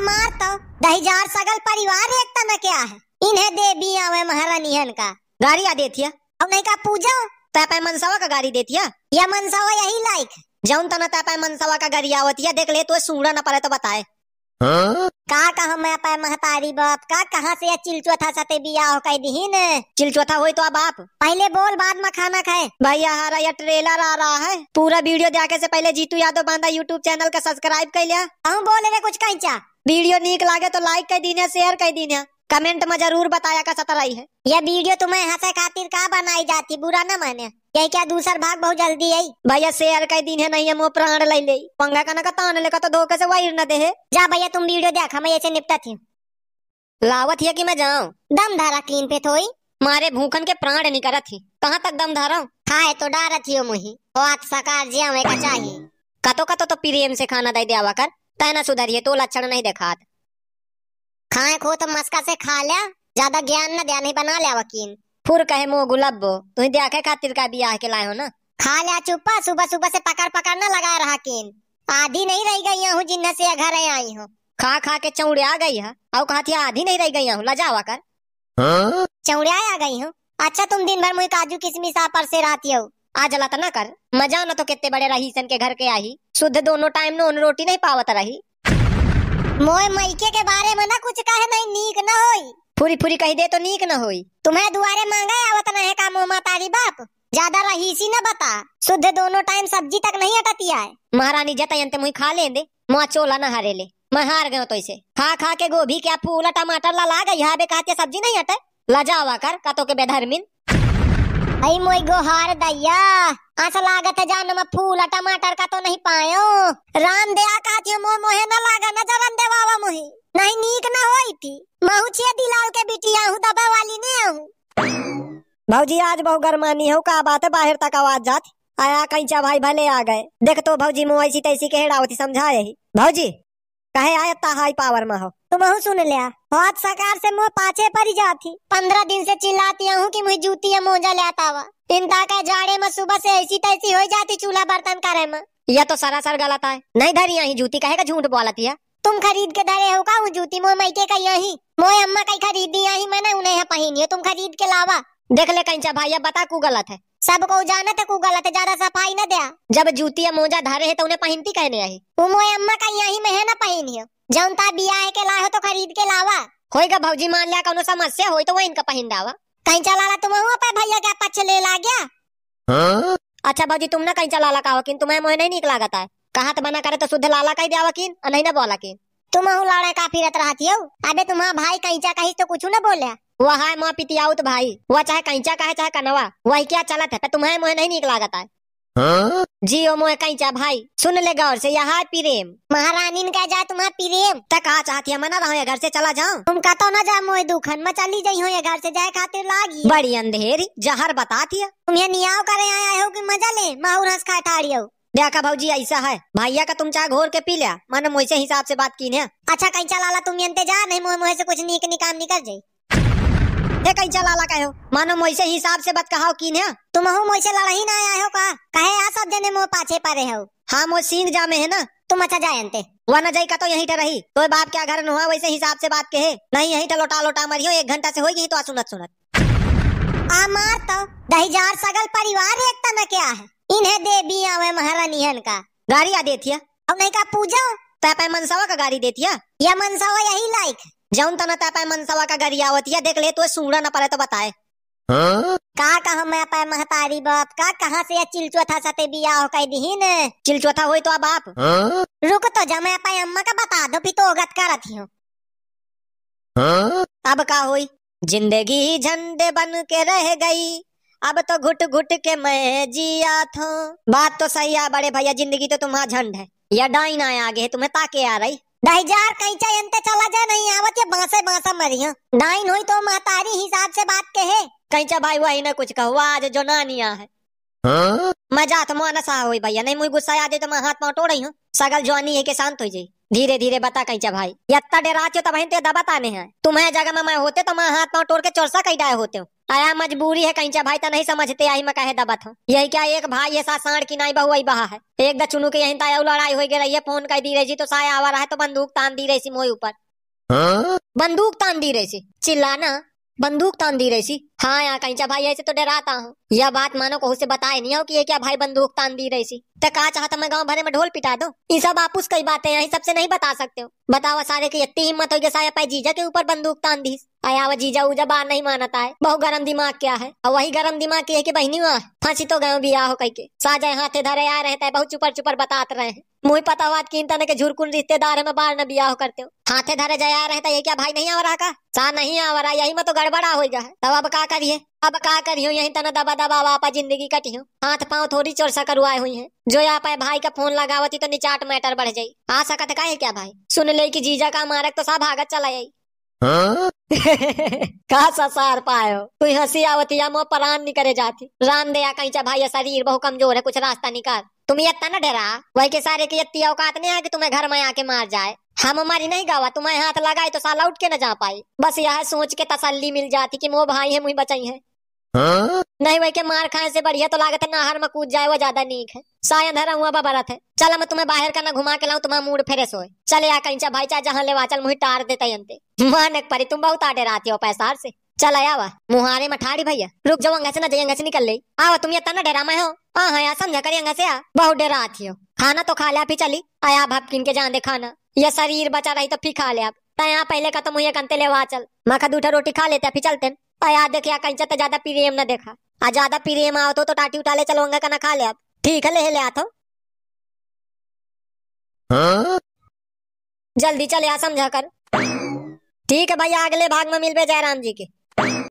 मार तो दहीजार सगल परिवार एकता न क्या है? इन्हें दे भी आवे महारानियन का। गाड़ी आ देतिया अब नहीं का पूजा? तय मनसावा का गाड़ी देतिया या मनसावा यही लायक? है। जौन तना तय मनसावा का गाड़ी आवतिया देख ले तो सूंघना न पड़े तो बताए। का कहा मैं पाए महतारी बाप? का कहाँ से ये चिलचोथा सते बिया हो कह दी न चिलचोथा होई तो अब आप पहले बोल बाद में खाना खाए। भैया हरा या ट्रेलर आ रहा है। पूरा वीडियो देखे से पहले जीतू यादव बांधा यूट्यूब चैनल का सब्सक्राइब कर लिया। कहूँ बोले रे कुछ कहीं वीडियो नीक लागे तो लाइक कर दीने शेयर कर दीने कमेंट में ज़रूर बताया का सतराई है यह वीडियो तुम्हें हंसे खातिर का बनाई जाती, बुरा न माने। यही क्या दूसरा भाग बहुत जल्दी आई भैया शेयर कर दीने नहीं है, मुँह प्राण ले ले। पंगा का का तान ले का तो धोखे से वायर न दे जा भैया, तुम वीडियो देखा मैं ऐसे निपटा थी। लावत है कि मैं जाऊँ? दम धारा क्लीन पे थोई। मारे भूखन के प्राण करत थी कहाँ तक दम धारा? खाए तो डारा थी मुही। हाथ सकार जी हमें का चाहिए। कतो कतो तो प्रेम से खाना दे दिया कर। तैना सुधरिए तो लक्षण नहीं देखात खाए खो तो मस्का से खा लिया ज़्यादा ज्ञान न दिया नहीं बना लिया वकील। फुर कहे मोह गुलाबो तुम देखे खातिर का बियाह के लाए हो ना? खा लिया चुप्पा सुबह सुबह से पकड़ पकड़ न लगा रहा किन। आधी नहीं रह गई हूँ जिन्न से घर आई हूँ। खा खा के चौड़े आ गई है और कहती आधी नहीं रह गई हूँ लजावा कर चौड़िया आ गई हूँ? अच्छा तुम दिन भर मुझे काजू किशमिश पर से रहती हो। आज लत न कर। मज़ा न तो कितने बड़े रही सन के घर के आई शुद्ध दोनों टाइम नोन रोटी नहीं पावत रही। मोए मैके के बारे में ना कुछ कहे नहीं नीक न होई। फुरी फुरी कही दे तो नीक न होई। तुम्हें दुआरे मांगा आवत न है का मोह मातारी बाप। ज़्यादा रहीसी न बता। शुद्ध दोनों टाइम सब्ज़ी तक नहीं अटती है महारानी जतयंत मुई खा ले दे मुआ चोला न हारे ले। मैं हार गयो तो इसे। खा खा के गोभी क्या फूल टमाटर ला ला गई यहाँ बेकाते सब्ज़ी नहीं हटे लजावा कर कतो के बेधर्मिन। आई मोई गोहार दैया ऐसा लागत है जान में फूल टमाटर का तो नहीं पायो राम दया काथियो मोह मोहे न लागा न जरन देवावा मोहे नहीं नीक न होई थी महू दिलाल के बिटिया हूँ दबा वाली ने हूँ भौजी आज बहु गरमानी हो का बात है बाहर तक आवाज़ जात आया कैचा भाई भले आ गए देख तो भौजी मुँह ऐसी तैसी के हेड़ावती समझाए ही भौजी कहे आया ता हाई पावर में हो। तुम हूँ सुन लिया। बहुत सकार से मोह पाछे परी जाती। पंद्रह दिन से चिल्लाती हूँ कि मुझे जूती या मोजा लेता हुआ। चिंता के जाड़े में सुबह से ऐसी तैसी हो जाती चूल्हा बर्तन करे में। यह तो सरासर गलत है। नहीं धरी यही जूती कहेगा झूठ बोलती है। तुम खरीद के धरे हो का जूती मोह मैके का यही? मोह अम्मा कहीं खरीदी यही? मैंने उन्हें पहनी तुम खरीद के लावा। देख ले कैचा भाई बता कु गलत है। सबको जाना कु गलत ज़्यादा सफ़ाई न दिया जब जूती मोजा धारे है तो उन्हें पहनती कहने आई। वो मोए अम्मा का यही में है ना पहनी हो जौनता बिया है के हो तो खरीद के लावा। होएगा भौजी मान लिया कोनो समस्या होई तो वो इनका पहन दावा कहीं चला ला तुम हुआ पे भैया क्या पछ ले ला गया। अच्छा भौजी तुम ना कहीं चला ला कहो किन तुम्हें मोह नहीं निक लागता है। कहा तो बना करे तो शुद्ध लाला कही दिया किन और नहीं ना बोला किन। तुम हूँ लड़े का फिरत रहती हो। अबे तुम्हारा भाई कैचा कही तो कुछ न बोले। वह है माँ पितियाउत भाई। वह चाहे कैचा कहे चाहे कनवा वही क्या चलत है? तुम्हें मुहे नहीं निक लागता है। जियो मोह कैचा भाई। सुन ले गौर से यह है प्रेम। महारानी ने कह जा तुम्हारा प्रेम। तक कहा चाहती है मना रहो घर से चला जाओ तुम का तो न जा मोए दुखन में चली जाई हो घर से जाए खातिर लागी। बड़ी अंधेरी जहर बताती है। तुम ये नियाव करे आया हो कि मज़ा ले माहौर हंस खा ठाड़ी हो। देखा भौजी ऐसा है। भैया का तुम चाहे घोर के पी लिया। मानो मुझसे हिसाब से बात की है। अच्छा कहीं चला तुम यंते जा नहीं मोए मोए से कुछ नीक निकाम निकल जाई। हे कहीं चला ला कहो मानो मुझसे हिसाब से बात कहा की है तुम हूँ मुझसे लड़ाई ना आया हो का? कहे आ सब जने मोह पाछे परे हो। हाँ मोह सींग जा में है ना? तुम अच्छा जाए अंते वह न जाई का तो यहीं रही। तो बाप क्या घर हुआ, वैसे हिसाब से बात कहे। नहीं, यहीं तो लोटा लोटा मरियो, एक घंटा से होगी तो आ सुनत सुनत। आ मार तो दहीजार सगल परिवार एकता न क्या है? इन्हें दे भी आवे महारानियन का। गाड़ी आ देती है अब नहीं का पूजा? तय मनसावा का गाड़ी देती है या मनसावा यही लायक जौन तना तय मनसावा का गाड़ी आवती है देख ले तो सूंघना न पड़े तो बताए। का कहा मैं पाए महतारी बाप? का कहाँ से ये चिलचोथा सते बिया हो कह दी न चिलचोथा होई तो आप। रुक तो जा, मैं पाए अम्मा का बता दो, फिर तो गत करत हूँ। अब का हुई? ज़िंदगी झंडे बन के रह गई। अब तो घुट घुट के मैं जिया था। बात तो सही है, बड़े भैया, ज़िंदगी तो तुम्हारा झंड है। या डाइन आया आगे है, तुम्हें ताके आ रही? दहीजार कहीं चाहिए चला जा नहीं आवत ये बांसे बांसा मरिया डाइन हुई तो महतारी हिसाब से बात के है कैचा भाई वही ना कुछ कहो आज जो नानिया है। मैं जात मुआ नशा हुई भैया नहीं मुझे गुस्सा आ जाए तो मैं हाथ पाँव तोड़ रही हूँ। सगल जवानी है के शांत हो जाई धीरे धीरे बता कैचा भाई। यत्ता डेराते हो तब तो बहन ते दबाताने हैं। तुम्हें जगह में मैं होते तो मैं हाथ पाँव तोड़ के चोरसा कई डाय होते हो। आया मजबूरी है कहीं भाई तो नहीं समझते आई मैं कहे दबत हूँ। यही क्या एक भाई ये साथ साढ़ की नाई बहु आई बहा है। एक द चुनू के यहीं ताया लड़ाई हो गई रही है फ़ोन कर दी रही तो साया आवा रहा है तो बंदूक तान दी रही सी मोई ऊपर। बंदूक तान दी रही सी। चिल्लाना बंदूक तान दी रही सी। हाँ यहाँ कहीं भाई ऐसे तो डराता हूँ। यह बात मानो को उसे बताए नहीं हो कि ये क्या भाई बंदूक तान दी रही तो कहा चाहता मैं गाँव भरे में ढोल पिटा दो? ये सब आपूस कई बातें यही सबसे नहीं बता सकते हो। बताओ सारे की इतनी हिम्मत हो गई साया पाई जीजा के ऊपर बंदूक तान दी। आया वो जीजा उजा बार नहीं मानता है। बहुत गर्म दिमाग क्या है? और वही गर्म दिमाग की है कि बहनी वहाँ फांसी तो गए बिया हो कह के। साजा हाथे धरे आ रहे थे, बहुत चुपर चुपर बताते रहे हैं। मुझे पता हुआ कि तने के झुरकुन रिश्तेदार है, मैं बार न बिया हो करते हो। हाथे धरे जया रहे थे, ये क्या भाई नहीं आ रहा का? सा नहीं आ रहा, यही में तो गड़बड़ा हो गया है। तब अब का करिए। अब का करियो? यही तना दबा दबा वापा ज़िंदगी कटियो। हाथ पाँव थोड़ी चोर चोरसा करवाए हुई है। जो यहाँ पे भाई का फ़ोन लगावती तो निचाट मैटर बढ़ जाई। आ सकत का है क्या भाई? सुन ले की जीजा का मारक तो सब भागत चला आई का ससार पायो? तू हँसी आवती या मो परान नहीं करे जाती राम दया कहीं चा भाई शरीर बहुत कमज़ोर है कुछ रास्ता निकाल। तुम इतना डरा। वही के सारे की इतनी औकात नहीं है कि तुम्हें घर में आके मार जाए। हम हमारी नहीं गावा तुम्हारे हाथ लगाए तो साला उठ के न जा पाई। बस यह सोच के तसल्ली मिल जाती कि मो भाई है मुझे बचाई है। हाँ? नहीं वही के मार खाए से बढ़िया तो लागत है, नहर में कूद जाए, वो ज़्यादा नीक है। साया धरा हुआ बरत है। चल, मैं तुम्हें बाहर का ना घुमा के लाऊं, तुम्हारा मूड फ्रेश हो चले आ कहीं भाई चा जहाँ ले चल मुही टार देते अंते मानक परी, तुम बहुत आटे रहती हो, पैसा से। चल आया वा मुहारे में ठाड़ी भैया। रुक जाओ अंगा से ना जाइए से निकल ले। आवा, तुम ये तना डरा मैं हो? हाँ हाँ यार समझा करिए अंगा से आ। बहुत डेरा आती हो। खाना तो खा लिया, फिर चली। आया भाप किन के जान दे खाना। ये शरीर बचा रही तो फिर खा ले तया पहले का तो मुझे कंते ले चल। मैं खा दूठा रोटी खा लेते फिर चलते तया देखिया कहीं चलते ज़्यादा प्रेम न देखा। आ ज़्यादा प्रेम आओ तो, तो टाटी उठा ले चलो का ना खा ले अब ठीक है ले ले आ तो। जल्दी चले आ समझा कर। ठीक है भैया अगले भाग में मिल मिलबे जयराम जी के।